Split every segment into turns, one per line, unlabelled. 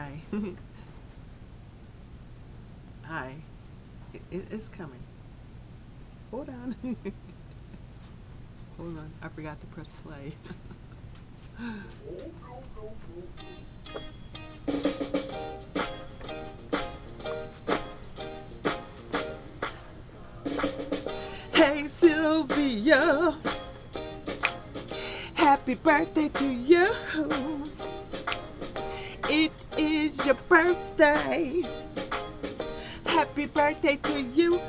Hi. Hi. It, it, it's coming. Hold on. Hold on. I forgot to press play. hey Sylvia. Happy birthday to you. Birthday. Happy birthday to you.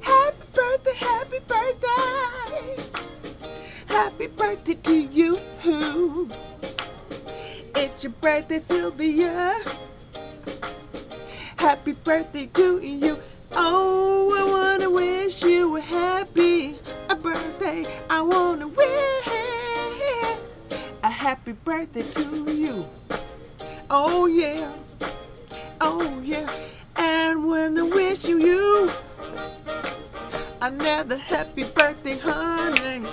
Happy birthday, happy birthday. Happy birthday to you. It's your birthday, Sylvia. Happy birthday to you. Oh, I wanna wish you a happy a birthday. I wanna wish a happy birthday to you. Oh yeah, oh yeah. And when I wish you you another happy birthday, honey.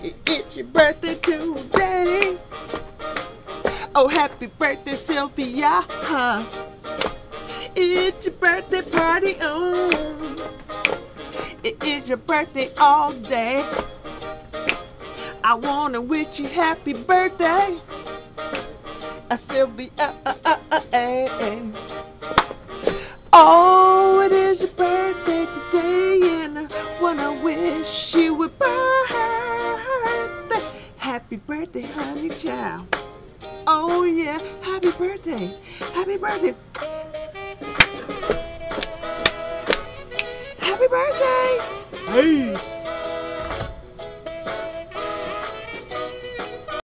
It's your birthday today. Oh, happy birthday, Sylvia. Huh? It's your birthday party on. It is your birthday all day. I wanna wish you happy birthday, uh, Sylvia. Uh, uh, uh, eh. Oh, it is your birthday today, and I wanna wish you a birthday. Happy birthday, honey child. Oh yeah, happy birthday, happy birthday. Happy birthday!
Peace.